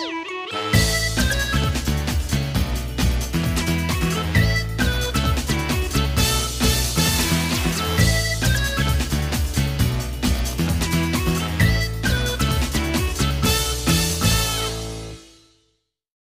Música